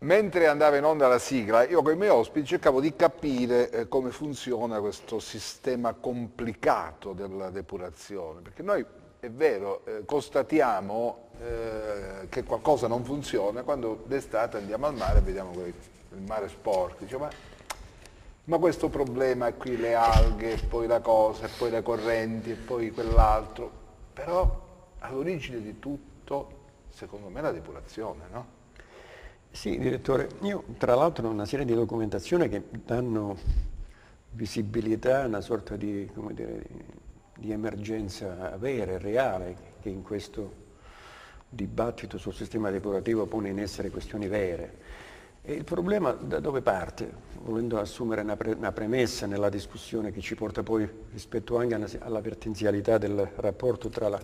Mentre andava in onda la sigla, io con i miei ospiti cercavo di capire eh, come funziona questo sistema complicato della depurazione, perché noi è vero, eh, constatiamo eh, che qualcosa non funziona quando d'estate andiamo al mare e vediamo quel, il mare sporco, diciamo, ma, ma, questo problema qui le alghe, e poi la cosa, e poi le correnti, e poi quell'altro, però all'origine di tutto, secondo me, la depurazione, no? Sì, direttore, io tra l'altro ho una serie di documentazioni che danno visibilità a una sorta di, dire, di emergenza vera e reale che in questo dibattito sul sistema depurativo pone in essere questioni vere. E il problema da dove parte? Volendo assumere una, pre una premessa nella discussione che ci porta poi rispetto anche alla vertenzialità del rapporto tra la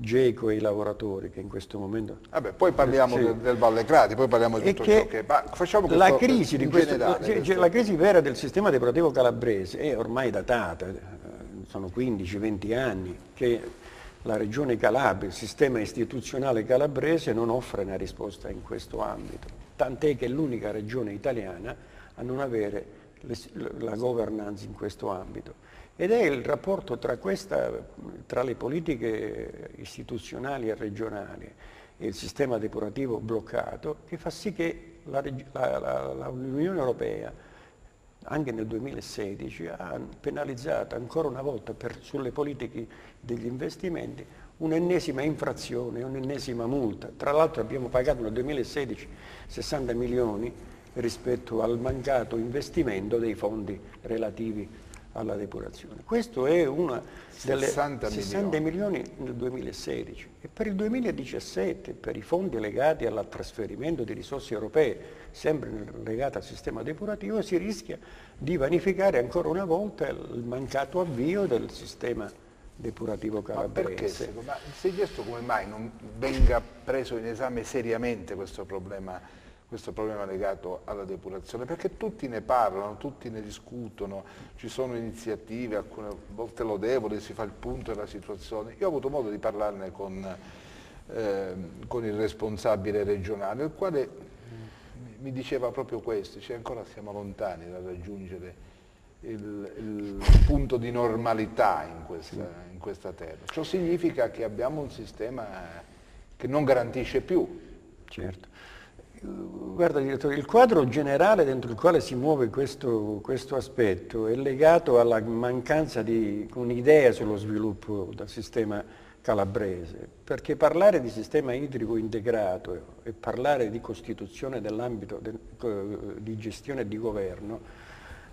Geco e i lavoratori che in questo momento... Vabbè, poi parliamo sì. del, del Valle Crati, poi parliamo di tutto ciò che... Ma facciamo la crisi, di questo, generale, cioè, questo... la crisi vera del sistema depurativo calabrese è ormai datata, eh, sono 15-20 anni che la Regione Calabria, il sistema istituzionale calabrese non offre una risposta in questo ambito, tant'è che è l'unica regione italiana a non avere le, la governance in questo ambito. Ed è il rapporto tra, questa, tra le politiche istituzionali e regionali e il sistema depurativo bloccato che fa sì che l'Unione Europea anche nel 2016 ha penalizzato ancora una volta per, sulle politiche degli investimenti un'ennesima infrazione, un'ennesima multa. Tra l'altro abbiamo pagato nel 2016 60 milioni rispetto al mancato investimento dei fondi relativi alla depurazione. Questo è una delle 60, 60 milioni. milioni nel 2016 e per il 2017 per i fondi legati al trasferimento di risorse europee, sempre legati al sistema depurativo, si rischia di vanificare ancora una volta il mancato avvio del sistema depurativo calabrese. Ma perché? Ma si è chiesto come mai non venga preso in esame seriamente questo problema questo problema legato alla depurazione, perché tutti ne parlano, tutti ne discutono, ci sono iniziative, alcune volte lodevoli, si fa il punto della situazione. Io ho avuto modo di parlarne con, eh, con il responsabile regionale, il quale mi diceva proprio questo, cioè ancora siamo lontani da raggiungere il, il punto di normalità in questa, in questa terra. Ciò significa che abbiamo un sistema che non garantisce più. Certo. Guarda direttore, il quadro generale dentro il quale si muove questo, questo aspetto è legato alla mancanza di un'idea sullo sviluppo del sistema calabrese, perché parlare di sistema idrico integrato e parlare di costituzione dell'ambito di gestione e di governo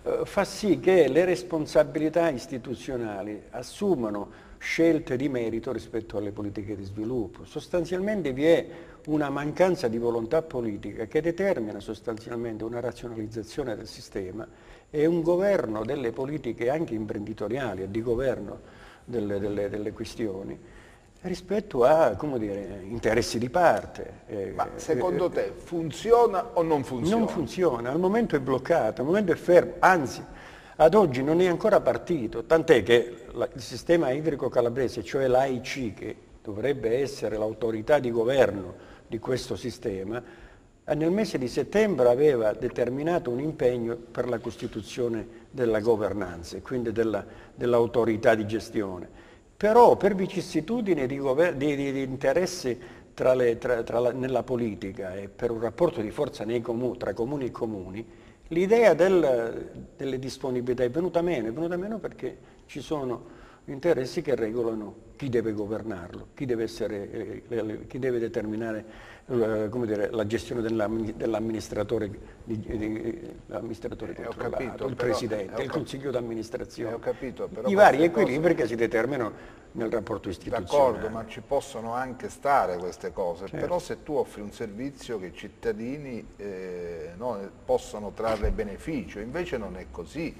eh, fa sì che le responsabilità istituzionali assumano scelte di merito rispetto alle politiche di sviluppo. Sostanzialmente vi è una mancanza di volontà politica che determina sostanzialmente una razionalizzazione del sistema e un governo delle politiche anche imprenditoriali e di governo delle, delle, delle questioni rispetto a dire, interessi di parte. Eh, Ma secondo eh, te funziona o non funziona? Non funziona, al momento è bloccato, al momento è fermo, anzi ad oggi non è ancora partito, tant'è che il sistema idrico calabrese, cioè l'AIC, che dovrebbe essere l'autorità di governo di questo sistema, nel mese di settembre aveva determinato un impegno per la costituzione della governanza e quindi dell'autorità della di gestione. Però per vicissitudini di, di, di, di interessi tra le, tra, tra la, nella politica e per un rapporto di forza comuni, tra comuni e comuni, l'idea del, delle disponibilità è venuta meno, è venuta meno perché ci sono interessi che regolano chi deve governarlo, chi deve, essere, eh, chi deve determinare eh, dire, la gestione dell'amministratore dell eh, controllato, il però, presidente, il consiglio d'amministrazione, i vari equilibri cose... che si determinano nel rapporto istituzionale. D'accordo, ma ci possono anche stare queste cose, certo. però se tu offri un servizio che i cittadini eh, no, possono trarre beneficio, invece non è così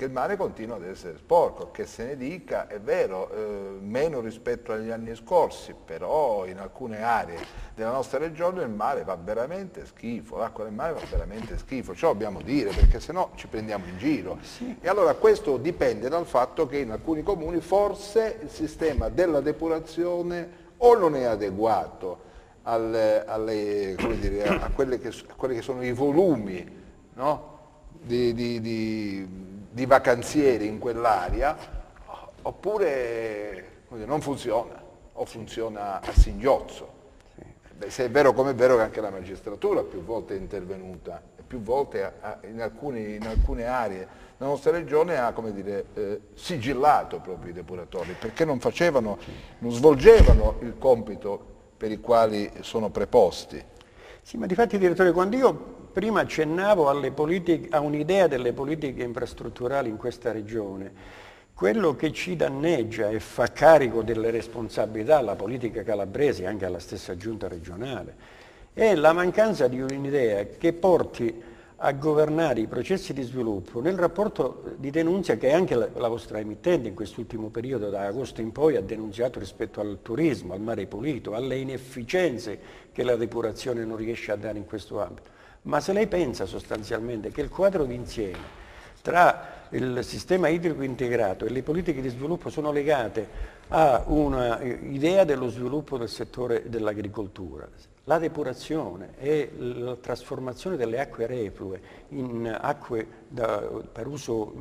che il mare continua ad essere sporco, che se ne dica, è vero, eh, meno rispetto agli anni scorsi, però in alcune aree della nostra regione il mare va veramente schifo, l'acqua del mare va veramente schifo, ciò dobbiamo dire perché se no ci prendiamo in giro. Sì. E allora questo dipende dal fatto che in alcuni comuni forse il sistema della depurazione o non è adeguato alle, alle, dire, a, che, a, quelli che sono i volumi no? di, di, di, di, vacanzieri in quell'area, oppure non funziona, o funziona a singhiozzo. Beh, se è vero come è vero che anche la magistratura più volte è intervenuta, più volte in, alcuni, in alcune aree la nostra regione ha dire, eh, sigillato proprio i depuratori perché non, facevano, non svolgevano il compito per i quali sono preposti. Sì, ma di fatti direttore, quando io prima accennavo a un'idea delle politiche infrastrutturali in questa regione, quello che ci danneggia e fa carico delle responsabilità alla politica calabrese e anche alla stessa giunta regionale è la mancanza di un'idea che porti a governare i processi di sviluppo nel rapporto di denunzia che anche la, la vostra emittente in quest'ultimo periodo da agosto in poi ha denunziato rispetto al turismo, al mare pulito, alle inefficienze che la depurazione non riesce a dare in questo ambito. Ma se lei pensa sostanzialmente che il quadro d'insieme tra il sistema idrico integrato e le politiche di sviluppo sono legate a un'idea dello sviluppo del settore dell'agricoltura, la depurazione e la trasformazione delle acque reflue in acque da, per uso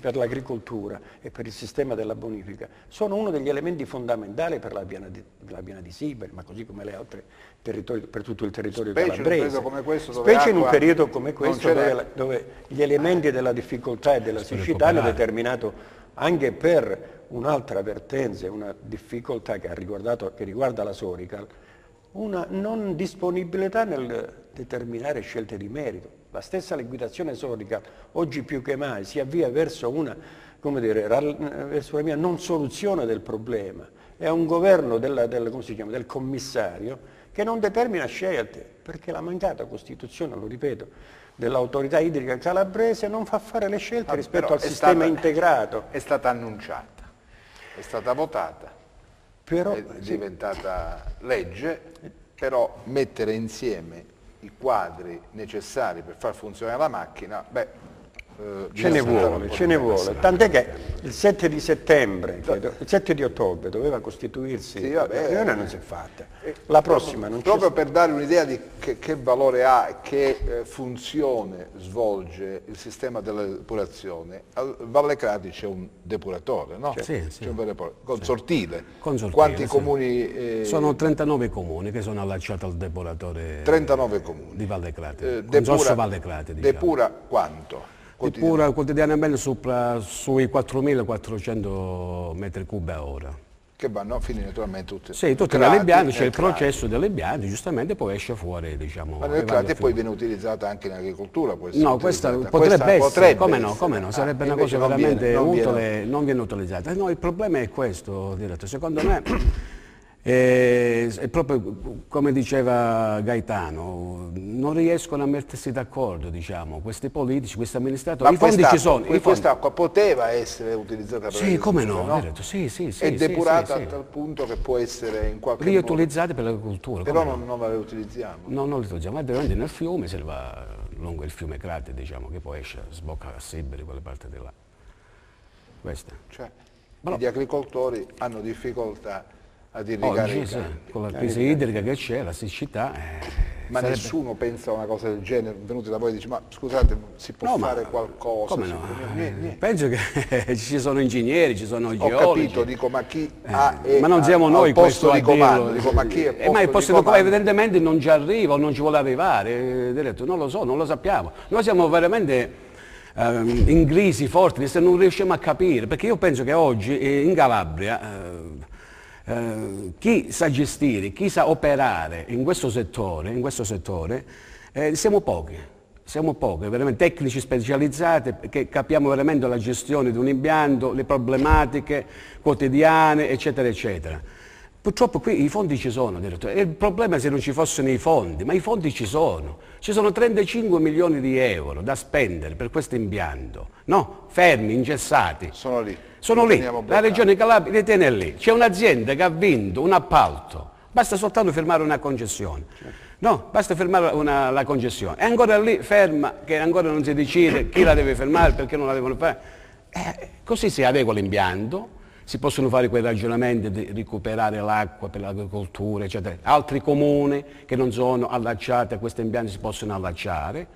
per l'agricoltura e per il sistema della bonifica sono uno degli elementi fondamentali per la piana di, la piana di Siberi, ma così come le altre territori, per tutto il territorio specie calabrese. In un questo, specie in un periodo come questo dove, dove, gli elementi della difficoltà e della siccità hanno determinato anche per un'altra vertenza, una difficoltà che, che riguarda la Sorical, una non disponibilità nel determinare scelte di merito. La stessa liquidazione Sorical oggi più che mai si avvia verso una, dire, verso una non soluzione del problema. È un governo della, della, chiama, del commissario che non determina scelte, perché la mancata costituzione, lo ripeto, dell'autorità idrica calabrese non fa fare le scelte ah, rispetto al sistema stata, integrato. È stata annunciata è stata votata, però, è diventata sì. legge, però mettere insieme i quadri necessari per far funzionare la macchina, beh, eh, ce ne vuole, ce ne vuole. Tant'è che il 7 di settembre, credo, il 7 di ottobre doveva costituirsi, sì, vabbè, la riunione non si è fatta. Eh, la prossima non Proprio per dare un'idea di che, che, valore ha e che eh, funzione svolge il sistema della depurazione, a Valle Crati c'è un depuratore, no? Sì, sì. Un consortile. consortile. Quanti comuni? Eh... Sono 39 comuni che sono allacciati al depuratore 39 comuni. di Valle Crati, eh, depura, Valle Crati. Diciamo. Depura quanto? Eppure quotidianamente sopra, sui 4.400 metri cubi a ora. Che vanno a finire naturalmente tutte Sì, tutte le lebbiane, c'è il processo delle lebbiane, giustamente poi esce fuori, diciamo... Ma nel e poi viene utilizzata anche in agricoltura? No, questa potrebbe questa essere, potrebbe come no, come no, sarebbe ah, una cosa veramente viene, non utile, viene. non viene utilizzata. No, il problema è questo, diretto, secondo me e, e, proprio come diceva Gaetano, non riescono a mettersi d'accordo, diciamo, questi politici, questi amministratori. Ma I fondi ci sono. Quest'acqua poteva essere utilizzata per Sì, come no, no? Sì, sì, sì, È depurata a tal punto che può essere in qualche modo... Riutilizzata per l'agricoltura. Però non, non, la riutilizziamo. No, non la utilizziamo, ma veramente nel fiume, se va lungo il fiume Crate, diciamo, che poi esce, sbocca a Siberi, quelle parti di là. Questa. Cioè, gli agricoltori hanno difficoltà ad irrigare Oggi, sì, con la crisi idrica che c'è, la siccità... Eh, ma sarebbe... nessuno pensa a una cosa del genere, venuti da voi e dice ma scusate si può no, fare qualcosa? No? Può... Penso che ci sono ingegneri, ci sono geologi. Ho capito, dico ma chi eh, ha Ma non siamo noi questo di comando, dico ma chi è eh, ma il posto di comando evidentemente non ci arriva o non ci vuole arrivare, eh, diretto, non lo so, non lo sappiamo. Noi siamo veramente ehm, in crisi forte, non riusciamo a capire, perché io penso che oggi eh, in Calabria eh, chi sa gestire, chi sa operare in questo settore, in questo settore eh, siamo pochi, siamo pochi, veramente tecnici specializzati che capiamo veramente la gestione di un impianto, le problematiche quotidiane, eccetera, eccetera. Purtroppo qui i fondi ci sono, direttore. Il problema è se non ci fossero i fondi, ma i fondi ci sono. Ci sono 35 milioni di euro da spendere per questo impianto, no? Fermi, ingessati. Sono lì. Sono lì, la regione Calabria li tiene lì. C'è un'azienda che ha vinto un appalto, basta soltanto firmare una concessione. No, basta firmare una, la concessione. È ancora lì ferma, che ancora non si decide chi la deve fermare, perché non la devono fare. Eh, così si adegua l'impianto, si possono fare quei ragionamenti di recuperare l'acqua per l'agricoltura, eccetera. Altri comuni che non sono allacciati a questi impianti si possono allacciare.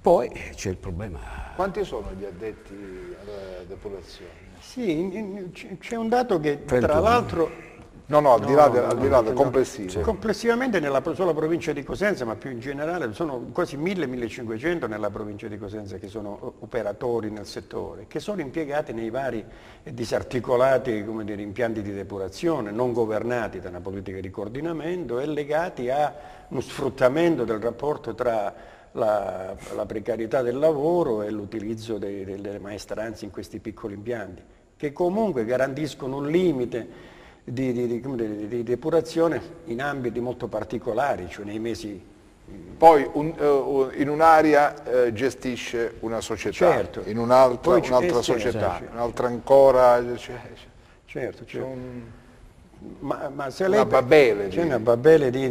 Poi c'è il problema. Quanti sono gli addetti alla depurazione? Sì, c'è un dato che 31. tra l'altro No, no, al di là, del, al di là del complessivo. Sì. Complessivamente nella sola provincia di Cosenza, ma più in generale, sono quasi 1000-1500 nella provincia di Cosenza che sono operatori nel settore, che sono impiegati nei vari disarticolati dire, impianti di depurazione, non governati da una politica di coordinamento e legati a uno sfruttamento del rapporto tra la, la precarietà del lavoro e l'utilizzo delle maestranze in questi piccoli impianti, che comunque garantiscono un limite di, di, di, di, depurazione in ambiti molto particolari, cioè nei mesi... Poi un, uh, in un'area uh, gestisce una società, certo. in un'altra un un'altra società, certo. un'altra ancora... Cioè, certo, certo. Un, ma, ma se lei, una babele, c'è una babele di,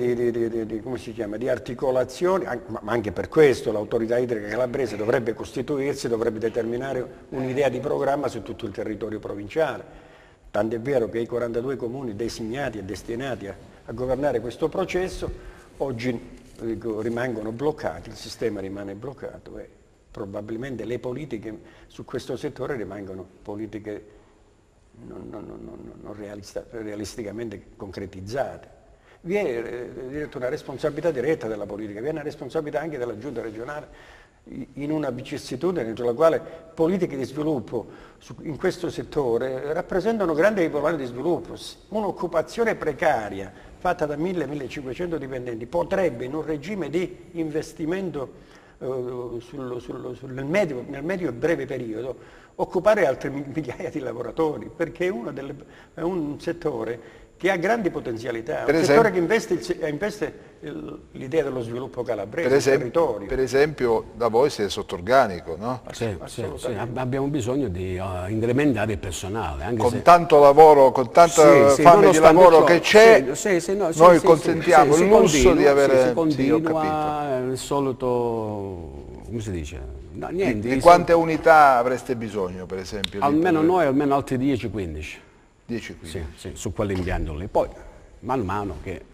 articolazioni, ma anche per questo l'autorità idrica calabrese dovrebbe costituirsi, dovrebbe determinare un'idea di programma su tutto il territorio provinciale Tant'è vero che i 42 comuni designati e destinati a, a governare questo processo oggi rimangono bloccati, il sistema rimane bloccato e probabilmente le politiche su questo settore rimangono politiche non, non, non, non realista, realisticamente concretizzate. Vi è eh, una responsabilità diretta della politica, vi è una responsabilità anche della giunta regionale in una vicissitudine dentro la quale politiche di sviluppo in questo settore rappresentano grandi eipoloni di sviluppo. Un'occupazione precaria fatta da 1000-1500 dipendenti potrebbe in un regime di investimento eh, sul, sul, sul, nel, medio, nel, medio, e breve periodo occupare altre migliaia di lavoratori perché delle, è un settore che ha grandi potenzialità, per un esempio, settore che investe, investe l'idea dello sviluppo calabrese, per esempio, territorio. Per esempio da voi siete sotto organico, no? Sì, sì, sì, abbiamo bisogno di uh, incrementare il personale. con se... tanto lavoro, con tanta sì, fame di lavoro ciò, che c'è, no, noi consentiamo il lusso di avere... si continua il solito, come si dice? No, niente, di, di quante unità avreste bisogno per esempio? Almeno noi, almeno altri 10-15. 10 sì, sì, su quell'impianto lì. Poi, man mano che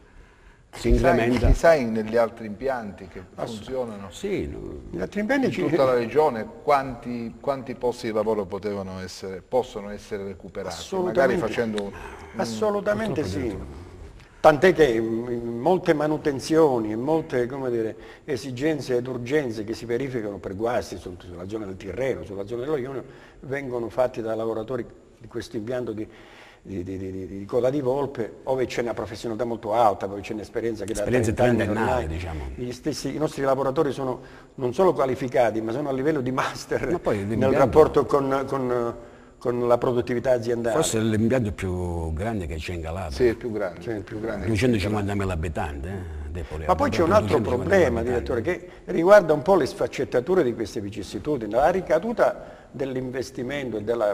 si incrementa... Chi sai negli altri impianti che funzionano? Sì. Negli altri impianti in tutta la regione quanti, quanti, posti di lavoro essere, possono essere recuperati? Magari facendo un... Assolutamente sì. Tant'è che molte manutenzioni e molte dire, esigenze ed urgenze che si verificano per guasti sulla zona del Tirreno, sulla zona dello Ionio, vengono fatti da lavoratori di questo impianto di, di, di, di, di coda di volpe, ove c'è una professionalità molto alta, dove c'è un'esperienza che Esperienza da 30 anni diciamo. Stessi, I nostri lavoratori sono non solo qualificati, ma sono a livello di master nel rapporto con, con, con, la produttività aziendale. Forse è l'impianto più grande che c'è in Calabria. Sì, il più grande. Cioè, il più grande 250.000 abitanti. Eh? Ma poi c'è un altro problema, direttore, che riguarda un po' le sfaccettature di queste vicissitudini. La ricaduta dell'investimento e della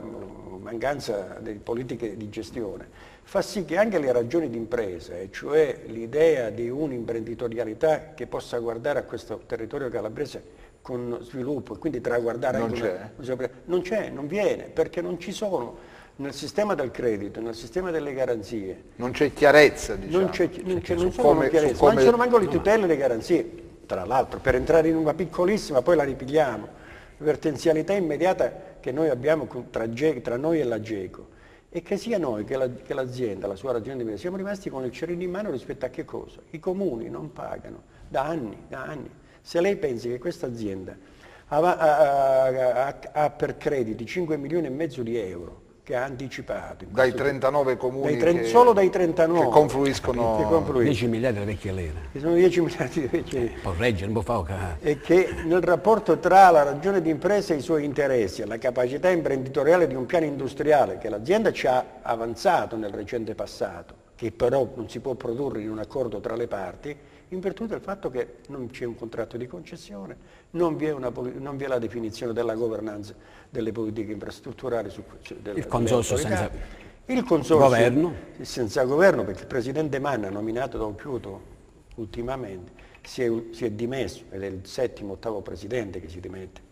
mancanza di politiche di gestione, fa sì che anche le ragioni di impresa, e cioè l'idea di un'imprenditorialità che possa guardare a questo territorio calabrese con sviluppo e quindi traguardare non anche c'è. Una, non c'è, non viene, perché non ci sono nel sistema del credito, nel sistema delle garanzie. Non c'è chiarezza, diciamo. Non, c'è, non, c'è, non come, chiarezza, come... non ci sono manco le tutele e le garanzie. Tra l'altro, per entrare in una piccolissima, poi la ripigliamo, vertenzialità immediata che noi abbiamo tra, tra noi e la GECO e che sia noi che, la, l'azienda, la sua ragione di vita, siamo rimasti con il cerino in mano rispetto a che cosa? I comuni non pagano da anni, da anni. Se lei pensi che questa azienda ha, ha, ha, ha per crediti 5 milioni e mezzo di euro, che ha anticipato. Dai 39 comuni dai che, Solo dai 39. Che confluiscono... Che confluiscono. 10 miliardi di vecchie lire. Che sono 10 miliardi di vecchie lire. Può reggere, non può fare... E che nel rapporto tra la ragione di impresa e i suoi interessi, la capacità imprenditoriale di un piano industriale che l'azienda ci ha avanzato nel recente passato, che però non si può produrre in un accordo tra le parti, in virtù del fatto che non c'è un contratto di concessione, non vi, una, non vi è, la definizione della governanza delle politiche infrastrutturali. Su, cioè, del, il consorzio senza il consorzio governo. senza governo, perché il Presidente Manna, nominato da Occhiuto ultimamente, si è, si è dimesso ed è il settimo, ottavo Presidente che si dimette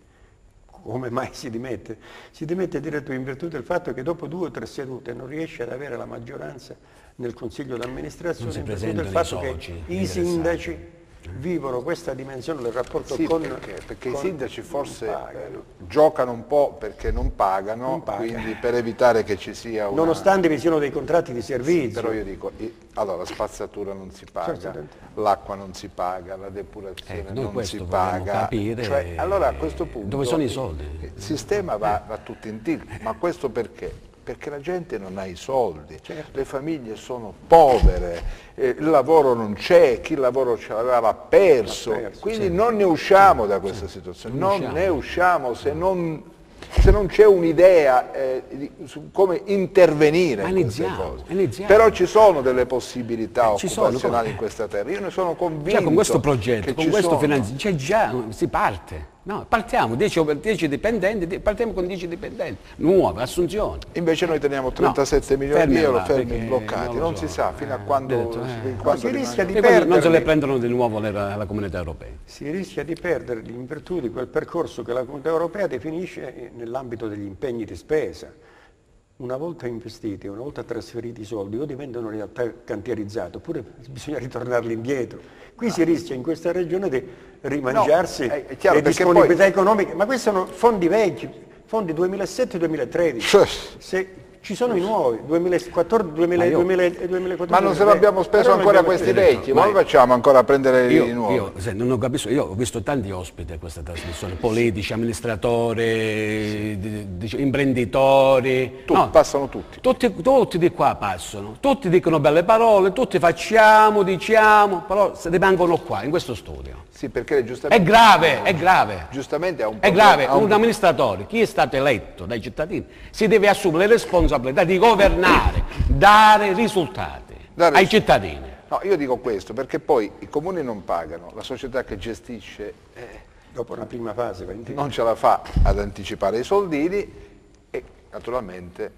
come mai si dimette? Si dimette diretto in virtù del fatto che dopo due o tre sedute non riesce ad avere la maggioranza nel Consiglio d'amministrazione in virtù del fatto che i sindaci vivono questa dimensione del rapporto sì, con perché, perché con i sindaci forse eh, giocano un po' perché non pagano, non pagano, quindi per evitare che ci sia una... Nonostante vi siano dei contratti di servizio. Sì, però io dico, allora la spazzatura non si paga, l'acqua non si paga, la depurazione eh, non si paga. Capire cioè, allora a questo punto... Dove sono i soldi? Il sistema va, va tutto in tilt, ma questo perché? Perché la gente non ha i soldi, certo. le famiglie sono povere, eh, il lavoro non c'è, chi il lavoro ce l'aveva perso, perso, quindi sì. non ne usciamo da questa situazione, non, non ne usciamo se non, se non c'è un'idea eh, su come intervenire in queste cose. Però ci sono delle possibilità eh, occupazionali in questa terra, io ne sono convinto. Cioè, con questo progetto, con questo finanziamento, c'è già, si parte. No, partiamo, 10, dipendenti, partiamo con 10 dipendenti, nuove, assunzioni. Invece noi teniamo 37 no, milioni di euro fermi bloccati, non, non so. si sa fino a eh, quando, detto, eh, quando si rischia di perderli. Non se le prendono di nuovo la, la comunità europea. Si rischia di perderli in virtù di quel percorso che la comunità europea definisce nell'ambito degli impegni di spesa una volta investiti, una volta trasferiti i soldi, o diventano realtà cantierizzate, oppure bisogna ritornarli indietro. Qui ah. si rischia in questa regione di rimangiarsi no, le disponibilità poi... economiche, ma questi sono fondi vecchi, fondi 2007-2013. Se ci sono i nuovi, 2014, 2000, ma, 2014, ma non se lo abbiamo speso ancora questi vecchi, ma facciamo ancora a prendere io, i nuovi? Io, se, non ho capisco, io ho visto tanti ospiti a questa trasmissione, politici, amministratori, sì. imprenditori. Tu, no, passano tutti. tutti. Tutti di qua passano, tutti dicono belle parole, tutti facciamo, diciamo, però rimangono qua, in questo studio. Sì, perché giustamente... È grave, è grave. Giustamente è un È grave, un... un amministratore, chi è stato eletto dai cittadini, si deve assumere le responsabilità di governare, dare risultati dare ai cittadini. No, io dico questo, perché poi i comuni non pagano, la società che gestisce... Eh, Dopo una prima fase, non ce la fa ad anticipare i soldini e naturalmente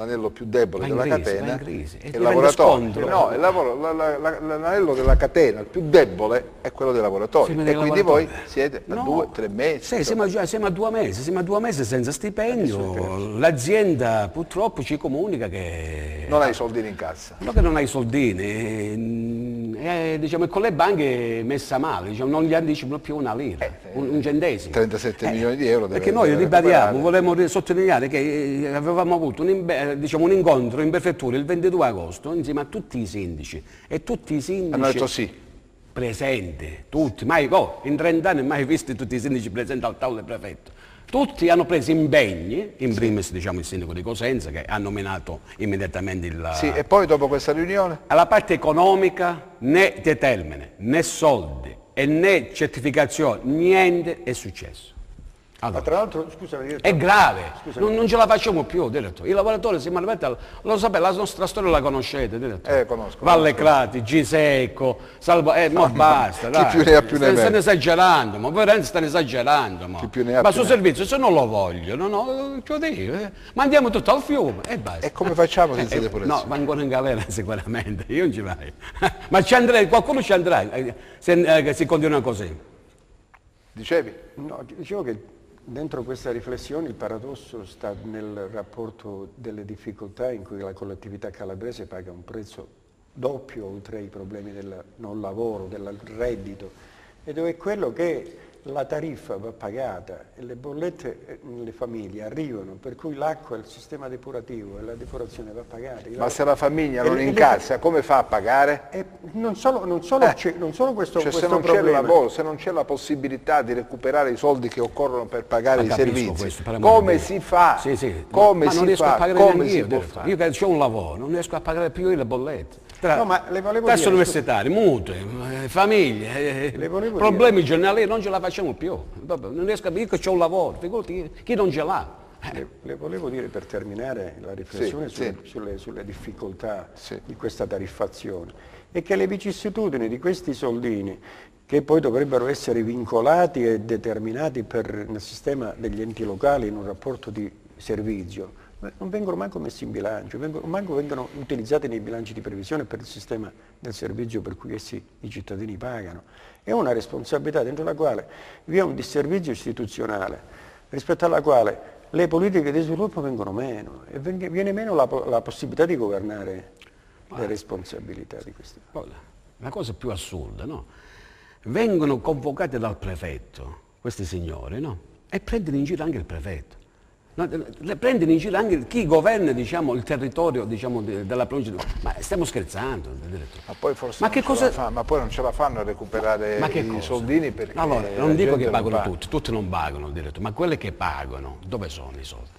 l'anello più debole della crisi, catena è il lavoratore. No, l'anello della catena, il più debole è quello dei lavoratori. e quindi voi siete a no. due, tre mesi. Sì, siamo, già, siamo, a due mesi, siamo a due mesi senza stipendio. L'azienda purtroppo ci comunica che... Non ha i soldini in cassa. No che non ha i soldini, è, diciamo, con le banche messa male, diciamo, non gli anticipano più una lira, eh, un, un, centesimo. 37 eh, milioni di euro. Perché noi ribadiamo, volevamo sottolineare che eh, avevamo avuto un eh, diciamo, un incontro in prefettura il 22 agosto insieme a tutti i sindaci e tutti i sindaci hanno detto sì. presenti, tutti, mai, oh, in 30 anni mai visti tutti i sindaci presenti al tavolo del prefetto. Tutti hanno preso impegni, in primis diciamo, il sindaco di Cosenza che ha nominato immediatamente il... Sì, e poi dopo questa riunione? Alla parte economica né determine, né soldi e né certificazione, niente è successo. Allora, tra l'altro, scusa, è grave, non, non, ce la facciamo più, direttore. I lavoratori siamo arrivati al... Lo sapete, la nostra storia la conoscete, direttore. Eh, conosco. Valle Clati, Gisecco, Salvo... Eh, ma basta, dai. Chi più ne ha più ne Stanno esagerando, ma veramente stanno esagerando. Ma, più ne ha, ma sul servizio, se non lo voglio, no, dico, eh. mandiamo tutto al fiume e basta. E come facciamo senza eh, depurazione? No, vengono in galera sicuramente, io non ci vai. ma ci andrei, qualcuno ci andrà, eh, se eh, si continua così. Dicevi? No, dicevo che Dentro questa riflessione il paradosso sta nel rapporto delle difficoltà in cui la collettività calabrese paga un prezzo doppio oltre ai problemi del non lavoro, del reddito, ed è quello che la tariffa va pagata e le bollette nelle famiglie arrivano, per cui l'acqua, il sistema depurativo e la depurazione va pagata. Ma se la famiglia non incassa, come fa a pagare? E non solo, non solo, eh. non solo questo, cioè, questo se non c'è il lavoro, se non c'è la possibilità di recuperare i soldi che occorrono per pagare Ma i servizi, questo, come si fa? Sì, sì. Come ma, si non riesco fa? a pagare come io, io che ho un lavoro, non riesco a pagare più le bollette. Tra no, ma le volevo tasse universitarie, mutui, eh, famiglie, eh, problemi giornalieri, non ce la facciamo più. Non riesco a capire che c'è un lavoro, figurati chi non ce l'ha. Le, le, volevo dire per terminare la riflessione sì, sulle, sì. Sulle, sulle, difficoltà sì. di questa tariffazione e che le vicissitudini di questi soldini che poi dovrebbero essere vincolati e determinati per, nel sistema degli enti locali in un rapporto di servizio non vengono manco messi in bilancio, vengono, manco vengono utilizzati nei bilanci di previsione per il sistema del servizio per cui essi i cittadini pagano. È una responsabilità dentro la quale vi è un disservizio istituzionale rispetto alla quale le politiche di sviluppo vengono meno e viene meno la, la possibilità di governare le responsabilità di questi. La cosa più assurda, no? Vengono convocati dal prefetto questi signori, no? E prendono in giro anche il prefetto. No, le prendono in giro anche chi governa diciamo, il territorio diciamo, della provincia. Ma stiamo scherzando, Ma poi forse ma, cosa... fa, ma poi non ce la fanno a recuperare ma i cosa? soldini perché. Allora, non dico che pagano non tutti, tutti non pagano, diretto, ma quelle che pagano, dove sono i soldi?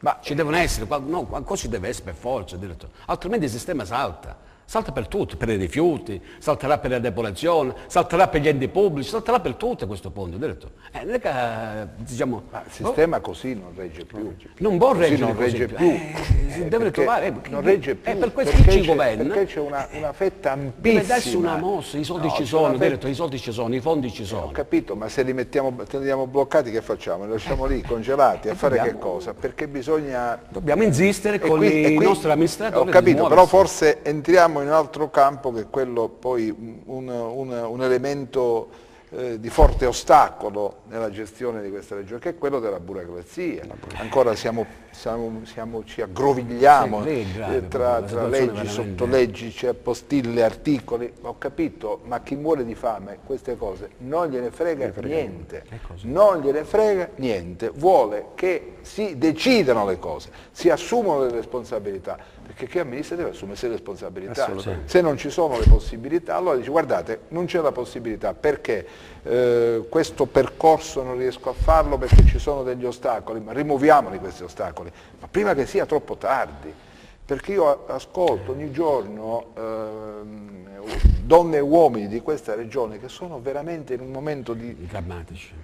Ma ci devono essere, no, qualcosa ci deve essere per forza, diretto. altrimenti il sistema salta salta per tutto, per i rifiuti, salterà per la depolazione, salterà per gli enti pubblici, salterà per tutto a questo punto. Detto. Eh, non è che, diciamo, Ma il sistema oh, così non regge più. Non può reggere non regge più. Eh, eh, deve trovare. Eh, non regge più. Eh, per questo chi ci governa. Perché c'è una, una fetta ampissima. Deve darsi una mossa, i soldi no, ci sono, fetta... detto, i soldi ci sono, i fondi ci sono. ho capito, ma se li mettiamo, teniamo bloccati che facciamo? Li lasciamo lì congelati a fare dobbiamo, che cosa? Perché bisogna... Dobbiamo insistere con qui, i nostri amministratori. Ho capito, però forse entriamo in un altro campo che è quello poi un, un, un elemento eh, di forte ostacolo nella gestione di questa regione, che è quello della burocrazia. Ancora siamo, siamo, siamo, ci aggrovigliamo sì, eh, tra, tra leggi, sottoleggi, cioè postille, articoli, ho capito, ma chi muore di fame queste cose non gliene frega, frega niente, non gliene frega niente, vuole che si decidano le cose, si assumono le responsabilità, perché chi amministra deve assumersi le responsabilità. Se non ci sono le possibilità, allora dice guardate, non c'è la possibilità perché? Eh, questo percorso non riesco a farlo perché ci sono degli ostacoli, ma rimuoviamoli questi ostacoli, ma prima che sia troppo tardi, perché io ascolto ogni giorno eh, donne e uomini di questa regione che sono veramente in un momento di... Drammatici.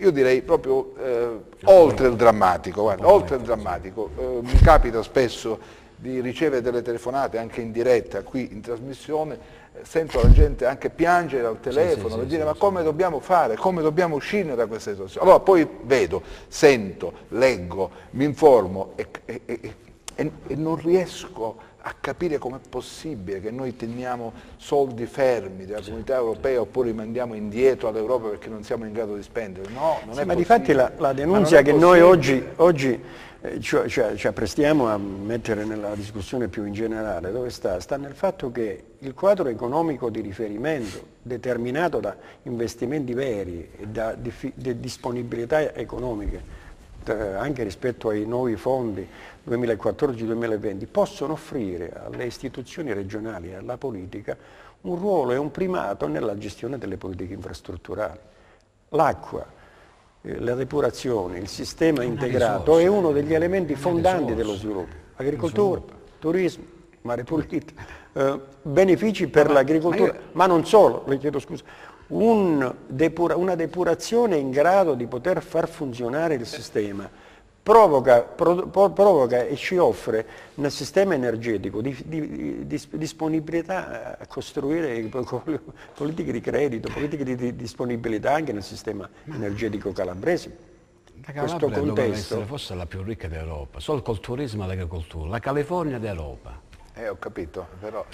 Io direi proprio eh, oltre il drammatico, guarda, oltre il drammatico. Eh, mi capita spesso di ricevere delle telefonate anche in diretta qui in trasmissione sento la gente anche piangere al telefono sì, sì, dire sì, ma come dobbiamo fare, come dobbiamo uscire da questa situazione. Allora poi vedo, sento, leggo, mi informo e, e, e, e non riesco a capire com'è possibile che noi teniamo soldi fermi della comunità europea oppure li mandiamo indietro all'Europa perché non siamo in grado di spendere. No, non è ma possibile. di fatti la, la denuncia che noi oggi, oggi eh, ci, ci, ci apprestiamo a mettere nella discussione più in generale, dove sta? Sta nel fatto che il quadro economico di riferimento, determinato da investimenti veri e da disponibilità economiche, anche rispetto ai nuovi fondi 2014-2020, possono offrire alle istituzioni regionali e alla politica un ruolo e un primato nella gestione delle politiche infrastrutturali. L'acqua, eh, la depurazione, il sistema integrato è uno degli elementi fondanti dello sviluppo. Agricoltura, turismo, mare pulito, eh, benefici per l'agricoltura, ma non solo, le chiedo scusa, un depura, una depurazione in grado di poter far funzionare il sistema provoca, pro, provoca e ci offre nel sistema energetico di, di, di, disponibilità a costruire politiche di credito, politiche di, disponibilità anche nel sistema energetico calabrese. La Calabria Questo contesto, essere forse la più ricca d'Europa, solo col turismo e l'agricoltura, la California d'Europa. Eh, ho capito, però...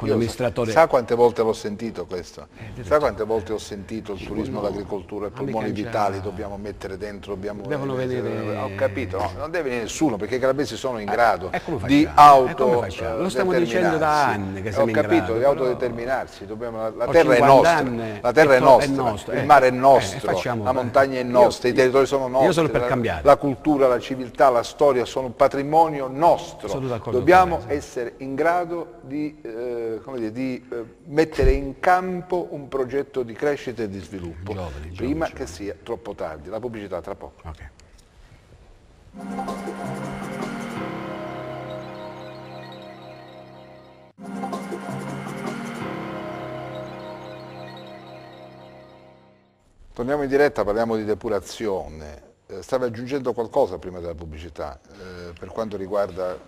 Eh con l'amministratore. Sa quante volte l'ho sentito questo? Eh, sa quante volte ho sentito il turismo, no, l'agricoltura, i polmoni vitali, dobbiamo mettere dentro, dobbiamo... Devono venire... Ho capito, no, non deve venire nessuno perché i calabresi sono in eh, grado eh, di auto... Eh, Lo stiamo dicendo da anni che siamo Ho capito, di autodeterminarsi, dobbiamo, la, la terra è nostra, la terra è nostra, il mare è nostro, la montagna è nostra, i territori sono nostri, io cambiare. la cultura, la civiltà, la storia sono un patrimonio nostro. Dobbiamo essere in grado di dire, di eh, mettere in campo un progetto di crescita e di sviluppo, giovani, prima giovani. che sia troppo tardi. La pubblicità tra poco. Okay. Torniamo in diretta, parliamo di depurazione. Eh, stavi aggiungendo qualcosa prima della pubblicità eh, per quanto riguarda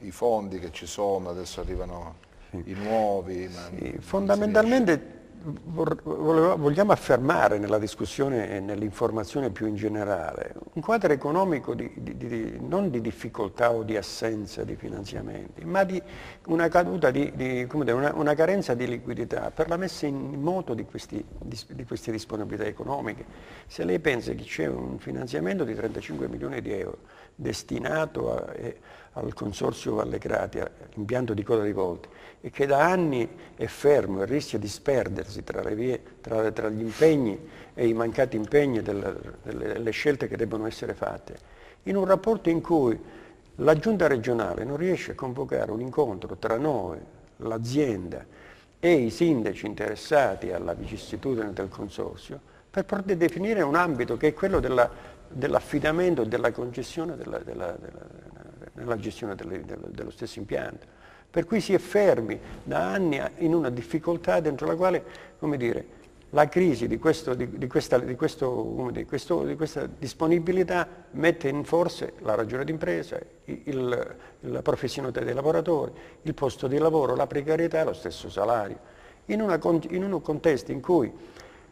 i fondi che ci sono, adesso arrivano i nuovi. Sì, fondamentalmente vogliamo affermare nella discussione e nell'informazione più in generale un quadro economico di, di, di, non di difficoltà o di assenza di finanziamenti, ma di una caduta, di, dire, una, una, carenza di liquidità per la messa in moto di, questi, di, queste disponibilità economiche. Se lei pensa che c'è un finanziamento di 35 milioni di euro destinato a, eh, al Consorzio Valle Crati, all'impianto di Coda di Volti, e che da anni è fermo e rischia di sperdersi tra, vie, tra, tra gli impegni e i mancati impegni delle, delle scelte che debbono essere fatte, in un rapporto in cui la giunta regionale non riesce a convocare un incontro tra noi, l'azienda e i sindaci interessati alla vicissitudine del consorzio per poter definire un ambito che è quello dell'affidamento e della concessione della, della, della, nella gestione delle, dello stesso impianto. Per cui si è fermi da anni in una difficoltà dentro la quale, come dire, la crisi di, questo, di, di, questa, questo, questo, di, questa, disponibilità mette in forse la ragione d'impresa, il, la professionalità dei lavoratori, il posto di lavoro, la precarietà e lo stesso salario. In, una, in un contesto in cui,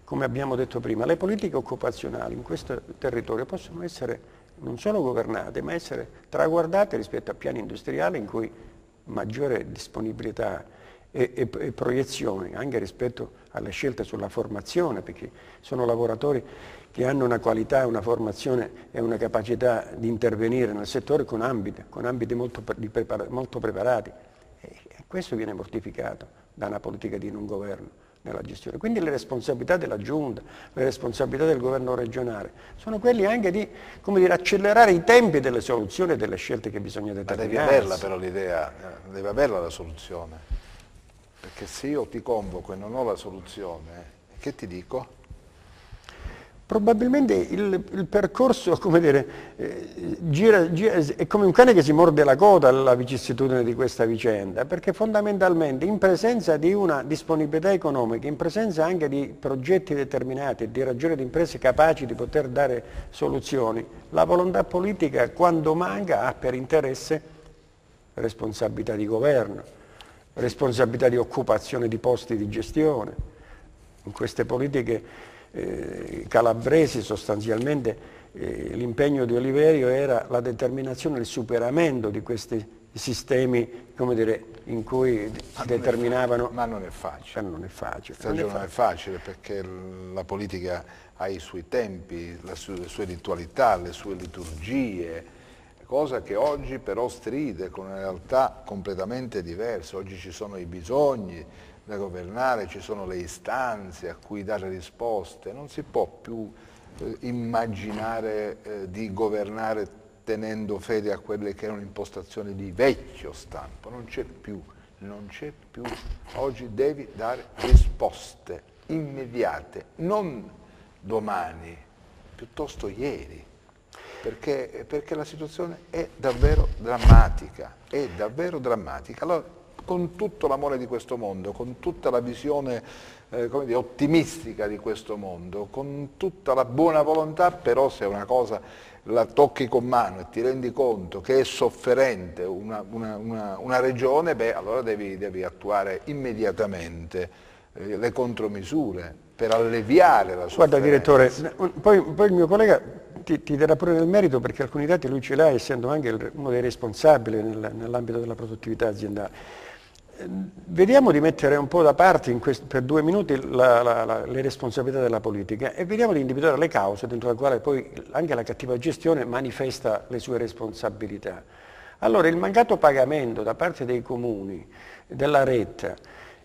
come abbiamo detto prima, le politiche occupazionali in questo territorio possono essere non solo governate, ma essere traguardate rispetto a piani industriali in cui maggiore disponibilità e, e, e proiezione anche rispetto alle scelte sulla formazione, perché sono lavoratori che hanno una qualità, una formazione e una capacità di intervenire nel settore con ambiti, con ambiti molto, prepara, molto preparati. E questo viene mortificato da una politica di non governo nella gestione. Quindi le responsabilità della Giunta, le responsabilità del governo regionale, sono quelle anche di dire, accelerare i tempi delle soluzioni e delle scelte che bisogna determinare. Ma devi averla però l'idea, eh, devi averla la soluzione, perché se io ti convoco e non ho la soluzione, che ti dico? Probabilmente il, il percorso dire, eh, gira, gira, è come un cane che si morde la coda alla vicissitudine di questa vicenda, perché fondamentalmente in presenza di una disponibilità economica, in presenza anche di progetti determinati e di ragioni di imprese capaci di poter dare soluzioni, la volontà politica quando manca ha per interesse responsabilità di governo, responsabilità di occupazione di posti di gestione. In queste politiche eh, calabresi sostanzialmente eh, l'impegno di Oliverio era la determinazione il superamento di questi sistemi dire, in cui ma determinavano... Ma non è facile. Ma non è facile. Non è, non è facile perché la politica ha i suoi tempi, sue, le sue ritualità, le sue liturgie, cosa che oggi però stride con una realtà completamente diversa. Oggi ci sono i bisogni, da governare, ci sono le istanze a cui dare risposte, non si può più eh, immaginare eh, di governare tenendo fede a quelle che erano impostazioni di vecchio stampo, non c'è più, non c'è più. Oggi devi dare risposte immediate, non domani, piuttosto ieri, perché, perché la situazione è davvero drammatica, è davvero drammatica. Allora, con tutto l'amore di questo mondo, con tutta la visione eh, dire, ottimistica di questo mondo, con tutta la buona volontà, però se una cosa la tocchi con mano e ti rendi conto che è sofferente una, una, una, una regione, beh allora devi, devi attuare immediatamente eh, le contromisure per alleviare la sofferenza. Guarda direttore, poi, poi il mio collega ti, ti, darà pure nel merito perché alcuni dati lui ce l'ha essendo anche uno dei responsabili nel, nell'ambito della produttività aziendale. Vediamo di mettere un po' da parte questo, per due minuti la, la, la, le responsabilità della politica e vediamo di individuare le cause dentro le quali poi anche la cattiva gestione manifesta le sue responsabilità. Allora il mancato pagamento da parte dei comuni, della retta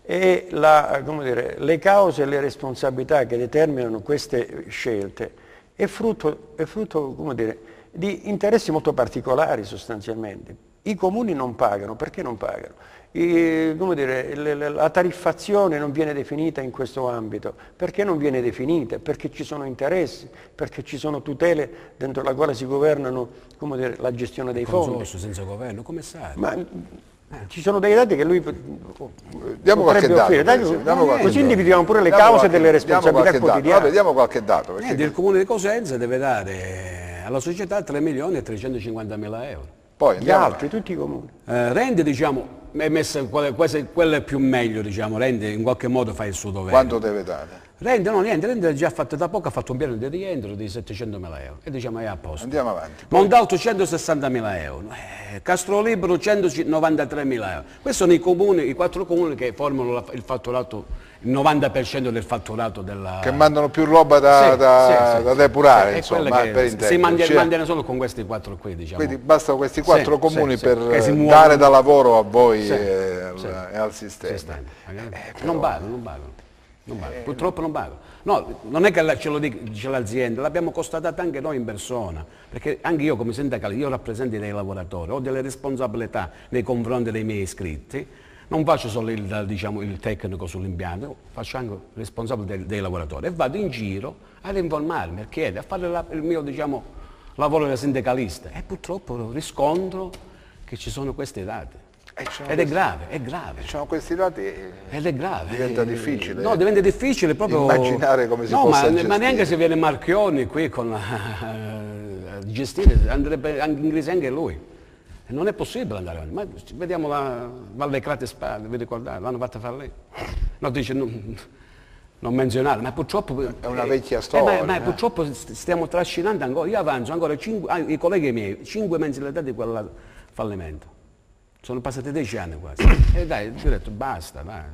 e dire, le cause e le responsabilità che determinano queste scelte è frutto, è frutto dire, di interessi molto particolari sostanzialmente. I comuni non pagano, perché non pagano? I, dire, la tariffazione non viene definita in questo ambito. Perché non viene definita? Perché ci sono interessi, perché ci sono tutele dentro la quale si governano dire, la gestione dei fondi. Consorso senza governo, come sai? Ma, ci sono dei dati che lui diamo qualche dato, offrire. Dai, diamo qualche così individuiamo pure le cause qualche, delle responsabilità quotidiane. Vabbè, diamo qualche dato. Niente, il comune di Cosenza deve dare alla società 3 milioni e 350 mila euro. Poi, Gli altri, tutti i comuni. Eh, rende diciamo è messa, quello è più meglio, diciamo, rende in qualche modo fa il suo dovere. Quanto deve dare? Rende, no, niente, Rende già fatto da poco, ha fatto un piano di rientro di 700 mila euro e diciamo è a posto. Andiamo avanti. Mondalto 160 mila euro, eh, Castrolibero 193 mila euro. Questi sono i comuni, i quattro comuni che formano la, il fatturato, il 90% del fatturato della... Che mandano più roba da, sì, da, sì, da depurare, insomma, per Si mantiene, mantiene, solo con questi quattro qui, diciamo. Quindi bastano questi quattro comuni per dare da lavoro a voi e, e, al sistema. sistema. Eh, non vale, non vale. Non paga, purtroppo non paga. No, non è che ce lo dice l'azienda, l'abbiamo constatata anche noi in persona, perché anche io come sindacale, io rappresento dei lavoratori, ho delle responsabilità nei confronti dei miei iscritti, non faccio solo il, diciamo, il tecnico sull'impianto, faccio anche responsabile dei, dei, lavoratori e vado in giro ad informarmi, a chiedere, a fare la, il mio diciamo, lavoro da sindacalista e purtroppo riscontro che ci sono questi dati. Ed questi, è grave, è grave. Sono questi dati Ed è grave. Diventa difficile. No, diventa difficile proprio... Immaginare come si no, possa ma, ma neanche se viene Marchioni qui con, uh, gestire, andrebbe anche in crisi anche lui. Non è possibile andare avanti. Ma vediamo la Valle Crate Spada, vi ricordate? L'hanno fatta fare lei. No, dice non, non menzionare, ma purtroppo... È una vecchia storia. Eh, ma, ma eh. purtroppo stiamo trascinando ancora. Io avanzo ancora, cinque, ah, i colleghi miei, cinque mensilità di quel fallimento. Sono passati dieci anni quasi. e dai, ho detto basta, dai.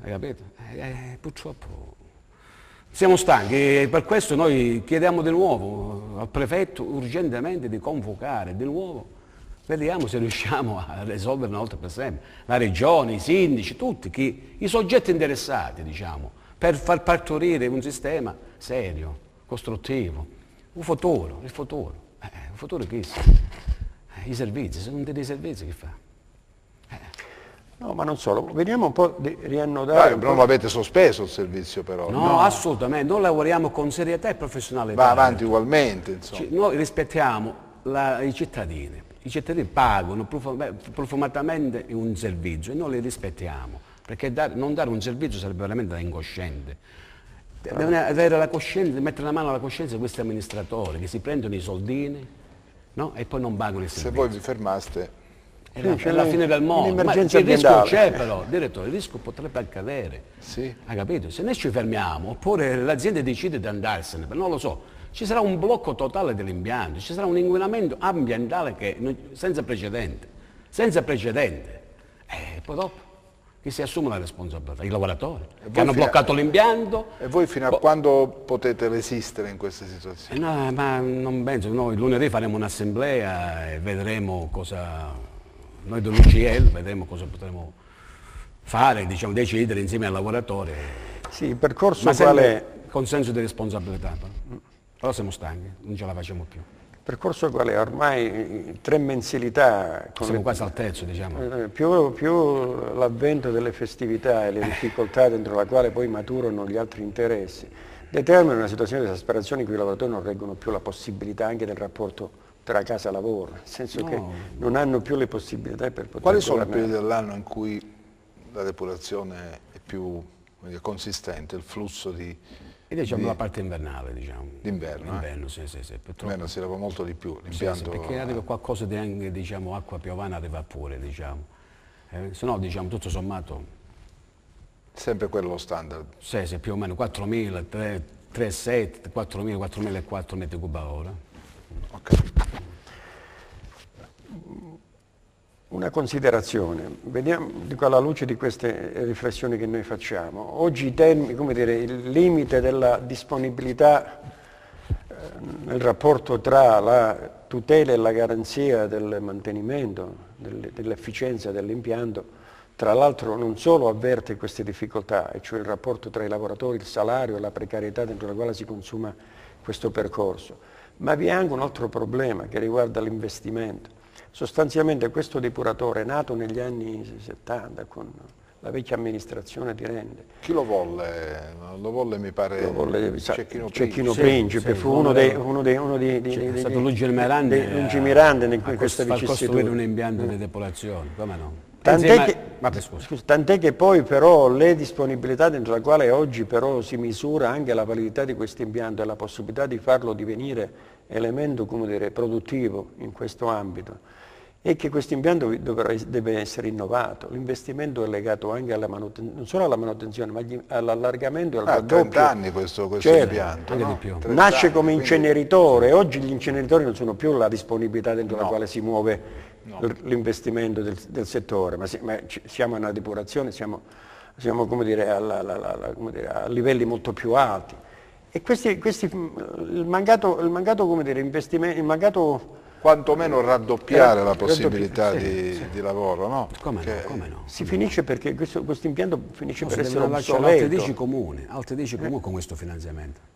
Hai capito? E, e, purtroppo siamo stanchi e per questo noi chiediamo di nuovo al prefetto urgentemente di convocare di nuovo. Vediamo se riusciamo a risolvere una volta per sempre. La regione, i sindaci, tutti, chi, i soggetti interessati, diciamo, per far partorire un sistema serio, costruttivo, un futuro, il futuro. Eh, un futuro chi sa? I servizi, se non dei servizi che fa? Eh. No, ma non solo, vediamo un po' di riannodare. Dai, non l'avete sospeso il servizio però. No, no, assolutamente, noi lavoriamo con serietà e professionalità. Va avanti ugualmente, insomma. Ci, noi rispettiamo la, i cittadini, i cittadini pagano profumatamente un servizio e noi li rispettiamo, perché dar, non dare un servizio sarebbe veramente da incosciente. Deve avere la coscienza, mettere la mano alla coscienza di questi amministratori che si prendono i soldini, no? e poi non pagano il servizio. Se voi vi fermaste... È la, è la fine del mondo, ma il rischio c'è però, direttore, il rischio potrebbe accadere, sì. hai capito? Se noi ci fermiamo, oppure l'azienda decide di andarsene, non lo so, ci sarà un blocco totale dell'impianto, ci sarà un inquinamento ambientale che, senza precedente, senza precedente. E poi dopo chi si assume la responsabilità? I lavoratori, che hanno bloccato l'impianto. E voi fino a po quando potete resistere in queste situazioni? Eh no, ma non penso, noi lunedì faremo un'assemblea e vedremo cosa, noi dell'UCL, vedremo cosa potremo fare, diciamo, decidere insieme ai lavoratori. Sì, il percorso ma quale... con senso di responsabilità. Però siamo stanchi, non ce la facciamo più percorso qual è? Ormai tre mensilità. Siamo le, quasi al terzo, diciamo. Eh, più, più l'avvento delle festività e le difficoltà dentro la quale poi maturano gli altri interessi, determinano una situazione di esasperazione in cui i lavoratori non reggono più la possibilità anche del rapporto tra casa e lavoro, nel senso no. che non hanno più le possibilità per poter Quali sono i periodi dell'anno in cui la depurazione è più dire, consistente, il flusso di e diciamo di... la parte invernale, diciamo. D'inverno? D'inverno, eh? sì, sì, sì. D'inverno si lava molto di più, l'impianto... Sì, sì, perché arriva qualcosa di anche, diciamo, acqua piovana arriva pure, diciamo. Eh, se no, diciamo, tutto sommato... Sempre quello standard? Sì, sì, più o meno 4.000, 3.7, 4.000, 4.400 metri cubi all'ora. Ok. Una considerazione, vediamo, alla luce di queste riflessioni che noi facciamo. Oggi termini, dire, il limite della disponibilità eh, nel rapporto tra la tutela e la garanzia del mantenimento, del, dell'efficienza dell'impianto, tra l'altro non solo avverte queste difficoltà, e cioè il rapporto tra i lavoratori, il salario e la precarietà dentro la quale si consuma questo percorso, ma vi è anche un altro problema che riguarda l'investimento. Sostanzialmente questo depuratore è nato negli anni 70 con la vecchia amministrazione di Rende. Chi lo volle? Lo volle mi pare lo volle, Cecchino, Cecchino Principe, Principe sì, fu uno dei... Uno dei, uno dei, dei, dei è stato Luigi Miranda in questa vicissitudine. costruire un impianto di depolazione, come no? Tant'è che, tant'è che, poi però le disponibilità dentro la quale oggi però si misura anche la validità di questo impianto e la possibilità di farlo divenire elemento come dire, produttivo in questo ambito, è che questo impianto deve essere innovato. L'investimento è legato anche alla manutenzione, non solo alla manutenzione, ma all'allargamento e al ah, raddoppio. 30 anni questo, questo certo, impianto. No? Nasce come quindi... inceneritore, oggi gli inceneritori non sono più la disponibilità dentro no. la quale si muove no. l'investimento del, del, settore, ma, si, ma, siamo in una depurazione, siamo, siamo dire, alla, alla, alla, dire, a livelli molto più alti. E questi, questi, il mancato, il mancato, dire, investimento, il mancato quantomeno raddoppiare eh, la possibilità raddoppi di, sì. di, lavoro, no? Come no, come no? Si finisce perché questo, questo impianto finisce no, per essere obsoleto. Altri 10 comuni, altri 10 comuni con questo finanziamento.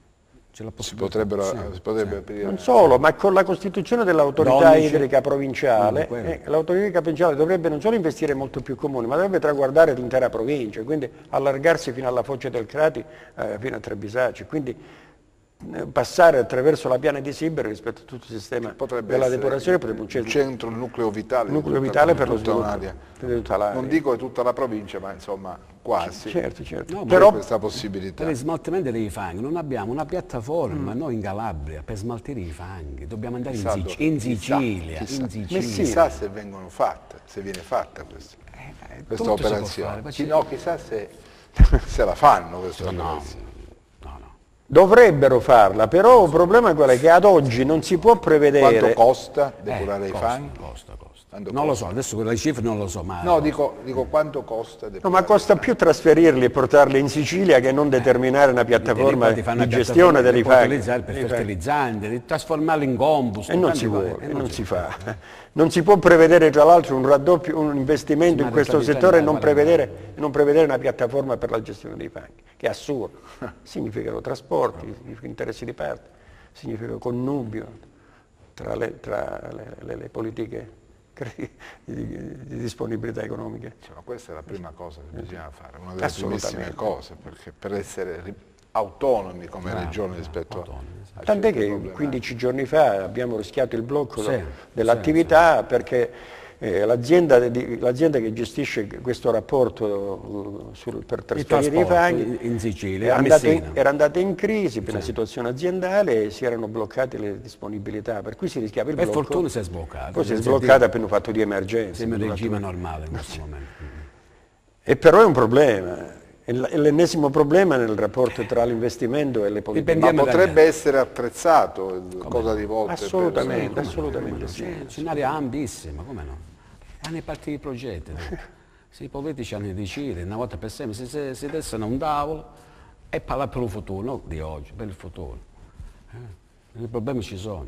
Si potrebbero, sì, si potrebbe sì. aprire. Non solo, ma con la costituzione dell'autorità idrica provinciale, eh, l'autorità provinciale dovrebbe non solo investire molto più comuni, ma dovrebbe traguardare l'intera provincia, quindi allargarsi fino alla foce del Crati, eh, fino a Trebisacci. Quindi passare attraverso la piana di Siberi rispetto a tutto il sistema della depurazione potrebbe un centro, centro il nucleo vitale, nucleo vitale per lo sviluppo non dico tutta la provincia ma insomma quasi. Certo, certo. No, però questa possibilità. per il smaltimento dei fanghi non abbiamo una piattaforma mm. noi in Calabria per smaltire i fanghi dobbiamo andare in, Sic in, Sicilia, chissà, in Sicilia. chissà se vengono fatte se viene fatta questa, eh, questa operazione. no, chissà se, se la fanno questa no, operazione Dovrebbero farla, però il problema è quello che ad oggi non si può prevedere... Quanto costa depurare eh, i fanghi? Costa, costa. Quanto non costa? lo so, adesso quelle cifre non lo so mai. No, dico, dico quanto costa No, ma costa più trasferirli e portarli in Sicilia che non determinare una piattaforma di, di gestione dei fanghi. Per fertilizzanti, di trasformarli in compost. E non si vuole, e non si fa. Non si può prevedere tra l'altro un raddoppio, un investimento in questo settore e non prevedere, non prevedere, una piattaforma per la gestione dei fanghi, che è assurdo. Significano trasporti, significa interessi di parte, significa connubio tra le, tra le, le, le politiche di, di, disponibilità economiche. Cioè, ma questa è la prima cosa che bisogna fare, una delle primissime cose, perché per essere autonomi come ah, regione rispetto autonomi, a... Tant'è che problemi. 15 giorni fa abbiamo rischiato il blocco sì, dell'attività sì, sì. perché eh, l'azienda, che gestisce questo rapporto uh, sul, per trasferire i fanghi in Sicilia, era andata in, era andata in crisi per una situazione aziendale e si erano bloccate le disponibilità, per cui si rischiava il per blocco. Per fortuna si è sbloccata. Poi si è sbloccata appena fatto di emergenza. Siamo in regime normale in questo momento. E però è un problema è l'ennesimo problema nel rapporto tra l'investimento e le politiche. Ma potrebbe essere attrezzato cosa di volte? Assolutamente, per... assolutamente sì. C'è un'area ampissima, come no? Hanno partiti i progetti. Se i politici hanno deciso, una volta per sempre, si, si tessano a un tavolo e parlare per il futuro, non di oggi, per il futuro. Eh? I problemi ci sono,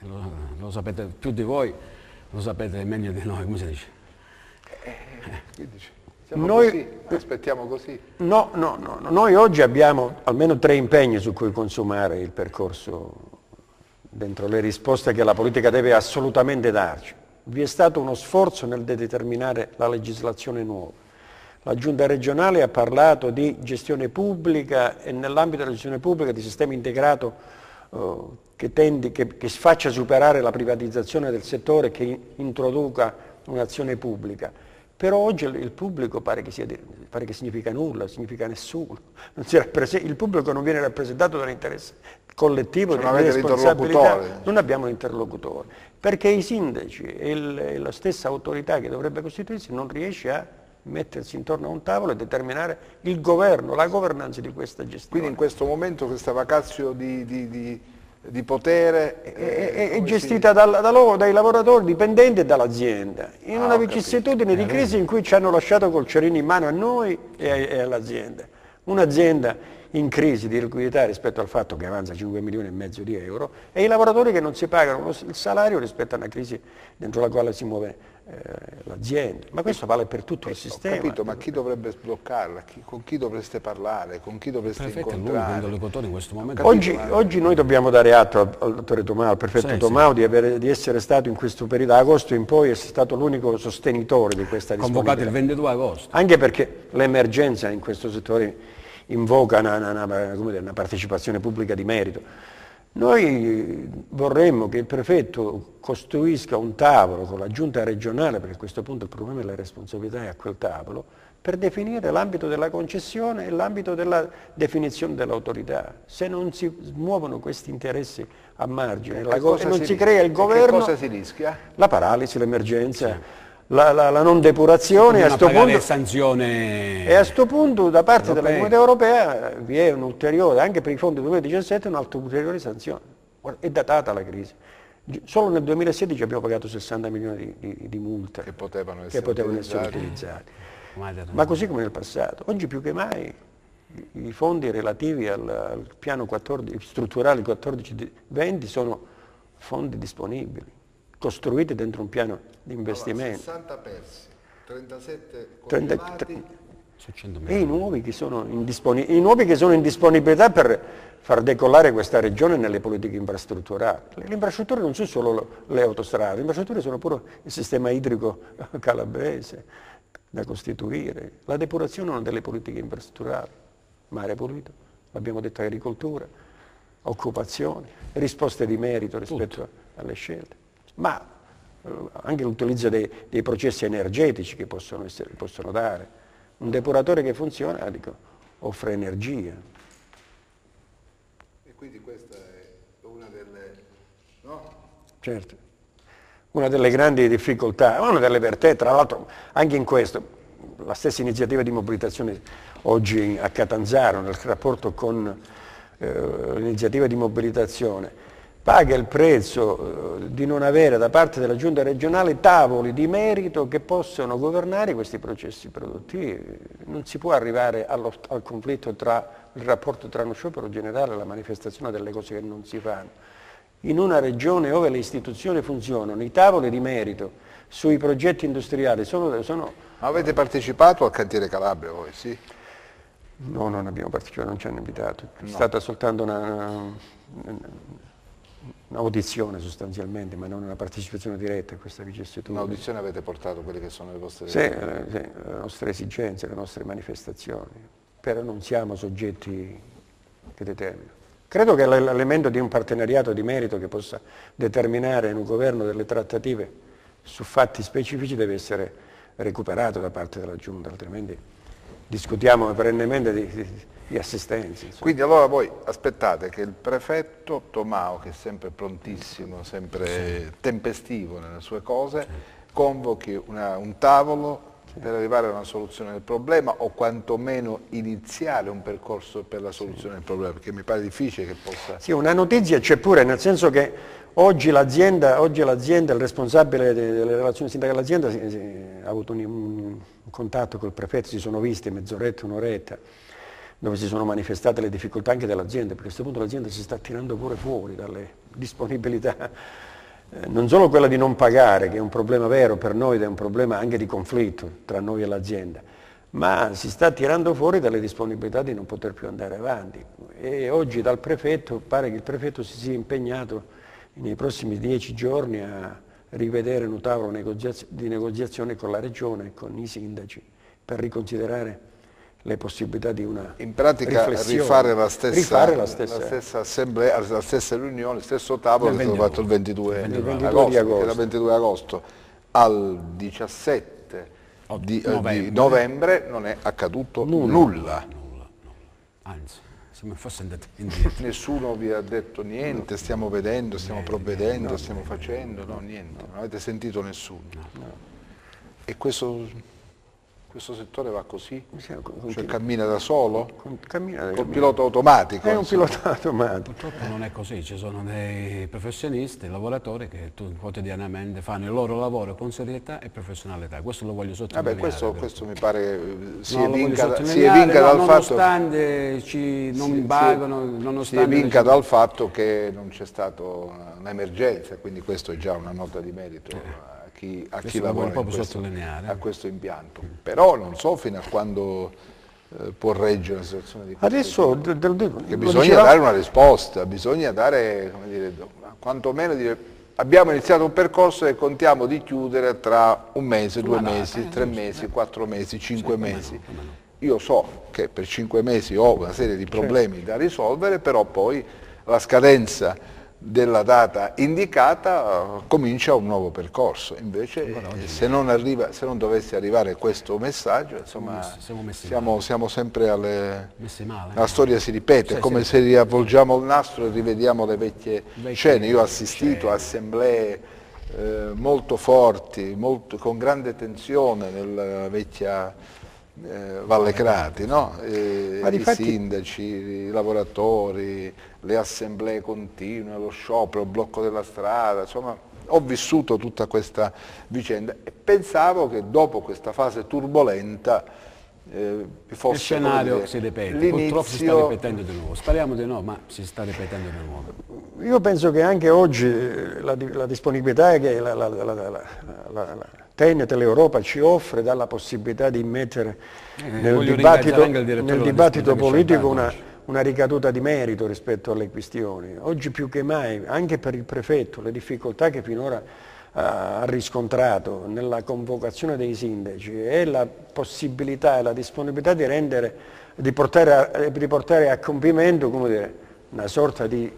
lo, lo, sapete più di voi, lo sapete meglio di noi, come si dice? Eh, eh. Siamo noi, così, aspettiamo così? No, no, no, no, noi oggi abbiamo almeno tre impegni su cui consumare il percorso dentro le risposte che la politica deve assolutamente darci. Vi è stato uno sforzo nel determinare la legislazione nuova. La Giunta regionale ha parlato di gestione pubblica e nell'ambito della gestione pubblica di sistema integrato eh, che, tendi, che, che faccia superare la privatizzazione del settore e che introduca un'azione pubblica però oggi il pubblico pare che, sia, pare che significa nulla, significa nessuno. il pubblico non viene rappresentato dall'interesse collettivo di responsabilità. Non abbiamo un interlocutore, perché i sindaci e, il, e la stessa autorità che dovrebbe costituirsi non riesce a mettersi intorno a un tavolo e determinare il governo, la governanza di questa gestione. Quindi in questo momento questa vacazio di, di, di di potere. È, è, è gestita dal, da loro, dai lavoratori dipendenti e dall'azienda, in ah, una vicissitudine di crisi in cui ci hanno lasciato col cerino in mano a noi e, e all'azienda. Un'azienda in crisi di liquidità rispetto al fatto che avanza 5 milioni e mezzo di euro e i lavoratori che non si pagano il salario rispetto a una crisi dentro la quale si muove eh, l'azienda. Ma questo vale per tutto il sistema. Ho capito, ma chi dovrebbe sbloccarla? Chi, con chi dovreste parlare? Con chi dovreste prefetto incontrare? in questo momento. Oggi, oggi, noi dobbiamo dare atto al, al dottore Tomao, al prefetto sì, Tomao, sì. Di, avere, di, essere stato in questo periodo, da agosto in poi è stato l'unico sostenitore di questa disponibilità. Convocato il 22 agosto. Anche perché l'emergenza in questo settore invoca una, una, una, una partecipazione pubblica di merito. Noi vorremmo che il prefetto costruisca un tavolo con la giunta regionale, perché a questo punto il problema della responsabilità è a quel tavolo, per definire l'ambito della concessione e l'ambito della definizione dell'autorità. Se non si muovono questi interessi a margine e non si, si crea il governo... cosa si rischia? La paralisi, l'emergenza. Sì. La, la, la, non depurazione a punto, sanzione e a questo punto da parte europea. della Comunità Europea vi è un ulteriore, anche per i fondi 2017, un'altra ulteriore sanzione. È datata la crisi. Solo nel 2016 abbiamo pagato 60 milioni di, di, di multe che potevano essere, che potevano essere utilizzate. Ma così come nel passato. Oggi più che mai i fondi relativi al, al piano 14, strutturale 14-20 sono fondi disponibili, costruiti dentro un piano di investimento. Allora, 60 persi, 37 congelati. 30, e i nuovi, che sono i nuovi che sono in disponibilità per far decollare questa regione nelle politiche infrastrutturali. Le infrastrutture non sono solo le autostrade, le infrastrutture sono pure il sistema idrico calabrese, da costituire, la depurazione è una delle politiche infrastrutturali, mare pulito, l'abbiamo detto agricoltura, occupazione, risposte di merito rispetto Tutto. alle scelte, ma eh, anche l'utilizzo dei, dei, processi energetici che possono, essere, possono, dare. Un depuratore che funziona dico, offre energia. E quindi questa è una delle... No? Certo una delle grandi difficoltà, una delle vertè, tra l'altro anche in questo, la stessa iniziativa di mobilitazione oggi a Catanzaro nel rapporto con eh, l'iniziativa di mobilitazione paga il prezzo eh, di non avere da parte della giunta regionale tavoli di merito che possano governare questi processi produttivi. Non si può arrivare allo, al conflitto tra il rapporto tra uno sciopero generale e la manifestazione delle cose che non si fanno in una regione dove le istituzioni funzionano, i tavoli di merito sui progetti industriali sono... sono Ma avete partecipato al cantiere Calabria voi, sì? No, non abbiamo partecipato, non ci hanno invitato. È no. stata soltanto una, un'audizione sostanzialmente, ma non una partecipazione diretta a questa vicissitudine. Un'audizione avete portato quelle che sono le vostre... Sì, le, sì, le nostre esigenze, le nostre manifestazioni, però non siamo soggetti che determinano. Credo che l'elemento di un partenariato di merito che possa determinare in un governo delle trattative su fatti specifici deve essere recuperato da parte della Giunta, altrimenti discutiamo perennemente di, di, di assistenza. Insomma. Quindi allora voi aspettate che il prefetto Tomao, che è sempre prontissimo, sempre sì. tempestivo nelle sue cose, convochi una, un tavolo per arrivare a una soluzione del problema o quantomeno iniziare un percorso per la soluzione del problema, perché mi pare difficile che possa... Sì, una notizia c'è pure, nel senso che oggi l'azienda, il responsabile delle relazioni sindacali dell'azienda ha avuto un, un, contatto col prefetto, si sono visti mezz'oretta, un'oretta, dove si sono manifestate le difficoltà anche dell'azienda, perché a questo punto l'azienda si sta tirando pure fuori dalle disponibilità non solo quella di non pagare, che è un problema vero per noi ed è un problema anche di conflitto tra noi e l'azienda, ma si sta tirando fuori dalle disponibilità di non poter più andare avanti. E oggi dal prefetto, pare che il prefetto si sia impegnato nei prossimi dieci giorni a rivedere un tavolo di negoziazione con la regione con i sindaci per riconsiderare le possibilità di una In pratica rifare la stessa, rifare la stessa, la stessa assemblea, la stessa riunione, il stesso tavolo che è stato fatto il 22, il 22 agosto, agosto. Era 22 agosto al 17 di, novembre. Eh, di novembre non è accaduto nulla. nulla. nulla. Anzi, se mi fosse andato indietro. Nessuno vi ha detto niente, stiamo vedendo, stiamo provvedendo, stiamo facendo, no, niente, non avete sentito nessuno. E questo questo settore va così? Cioè cammina da solo? Cammina da Col pilota automatico? È un pilota automatico. Purtroppo non è così, ci sono dei professionisti, lavoratori che quotidianamente fanno il loro lavoro con serietà e professionalità. Questo lo voglio sottolineare. Vabbè, questo, questo, mi pare si no, evinca, si evinca no, dal nonostante fatto... Ci non si, pagano, nonostante... Si evinca dal fatto che non c'è stata un'emergenza, quindi questo è già una nota di merito. Eh chi, a chi lavora questo, a questo impianto. Però non so fino a quando eh, può reggere una situazione di questo Adesso del, del, bisogna diceva... dare una risposta, bisogna dare, come dire, quantomeno dire, abbiamo iniziato un percorso e contiamo di chiudere tra un mese, due mesi, eh, tre mesi, quattro mesi, cinque mesi. Io so che per cinque mesi ho una serie di problemi certo. da risolvere, però poi la scadenza della data indicata comincia un nuovo percorso, invece se non, arriva, se non, dovesse arrivare questo messaggio insomma, siamo, siamo, siamo, sempre alle... Male, la storia si ripete, è come se riavvolgiamo il nastro e rivediamo le vecchie, vecchie scene, io ho assistito a assemblee eh, molto forti, molto, con grande tensione nella vecchia eh, Valle Crati, no? eh, i difatti... sindaci, i lavoratori, le assemblee continue, lo sciopero, il blocco della strada, insomma ho vissuto tutta questa vicenda e pensavo che dopo questa fase turbolenta eh, fosse il scenario dire, si ripete, purtroppo si sta ripetendo di nuovo, speriamo di no, ma si sta ripetendo di nuovo. Io penso che anche oggi la, la disponibilità che la, la, la Tenet, l'Europa ci offre dà la possibilità di mettere eh, nel dibattito, nel dibattito politico una, una ricaduta di merito rispetto alle questioni. Oggi più che mai, anche per il prefetto, le difficoltà che finora ha riscontrato nella convocazione dei sindaci e la possibilità e la disponibilità di, rendere, di, portare, a, di portare a compimento dire, una sorta di,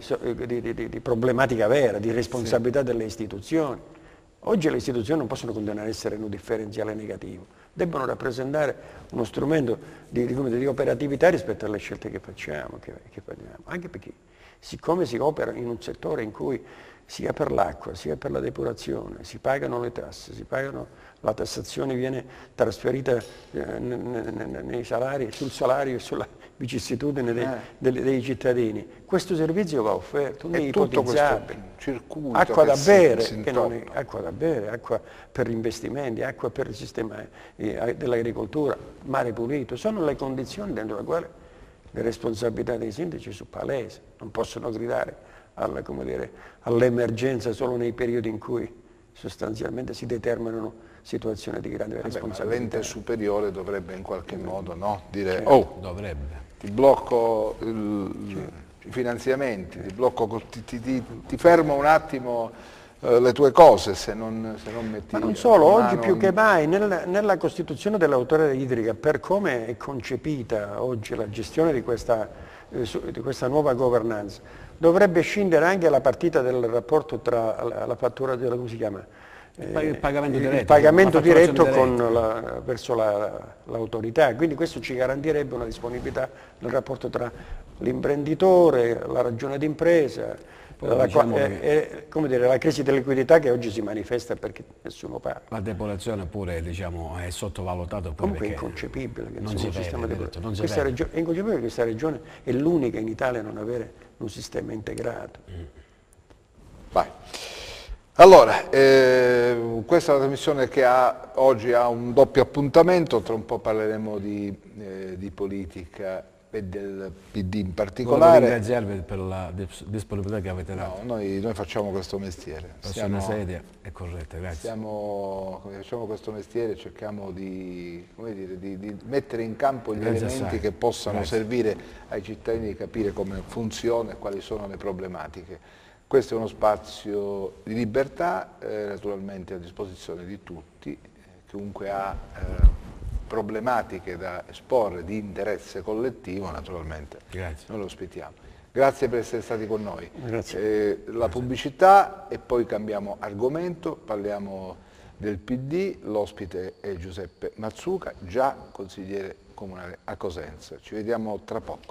di, di, problematica vera, di responsabilità sì. delle istituzioni. Oggi le istituzioni non possono continuare a essere in un differenziale negativo, debbono rappresentare uno strumento di, di, di operatività rispetto alle scelte che facciamo, che, che anche perché siccome si opera in un settore in cui sia per l'acqua, sia per la depurazione, si pagano le tasse, pagano, la tassazione viene trasferita eh, nei salari, sul salario e sulla vicissitudine dei, eh. dei, dei, cittadini. Questo servizio va offerto, non è ipotizzabile. circuito acqua da, bere, è, acqua da bere, acqua per gli investimenti, acqua per il sistema eh, dell'agricoltura, mare pulito, sono le condizioni dentro le quali le responsabilità dei sindaci sono palesi, non possono gridare all'emergenza solo nei periodi in cui sostanzialmente si determinano situazioni di grande Vabbè, responsabilità. L'ente superiore dovrebbe in qualche modo no? dire certo. oh, dovrebbe ti blocco il, i finanziamenti, ti, blocco, ti, ti, ti fermo un attimo eh, le tue cose se non, se non metti... Ma non solo, oggi più che mai nel, nella Costituzione dell'autorità idrica, per come è concepita oggi la gestione di questa, eh, di questa nuova governance, dovrebbe scendere anche la partita del rapporto tra la, la fattura della, come si chiama? Il pagamento diretto, il pagamento diretto la, verso l'autorità, la, quindi questo ci garantirebbe una disponibilità nel rapporto tra l'imprenditore, la ragione d'impresa, la, diciamo eh, dire, la, crisi di liquidità che oggi si manifesta perché nessuno parla. La depolazione pure diciamo, è sottovalutata. Comunque è inconcepibile che non si sistema vede, detto, non questa è inconcepibile che questa regione è l'unica in Italia a non avere un sistema integrato. Mm. Vai. Allora, eh, questa è la trasmissione che ha, oggi ha un doppio appuntamento, tra un po' parleremo di, eh, di politica e del PD in particolare. Voglio ringraziarvi per la disponibilità che avete dato. No, noi, noi facciamo questo mestiere. Siamo, una sedia, è corretta, grazie. Siamo, facciamo questo mestiere, cerchiamo di, dire, di, di mettere in campo gli grazie elementi che possano grazie. servire ai cittadini di capire come funziona e quali sono le problematiche. Questo è uno spazio di libertà, eh, naturalmente a disposizione di tutti, eh, chiunque ha eh, problematiche da esporre di interesse collettivo, naturalmente Grazie. noi lo ospitiamo. Grazie per essere stati con noi. Eh, la pubblicità e poi cambiamo argomento, parliamo del PD, l'ospite è Giuseppe Mazzuca, già consigliere comunale a Cosenza. Ci vediamo tra poco.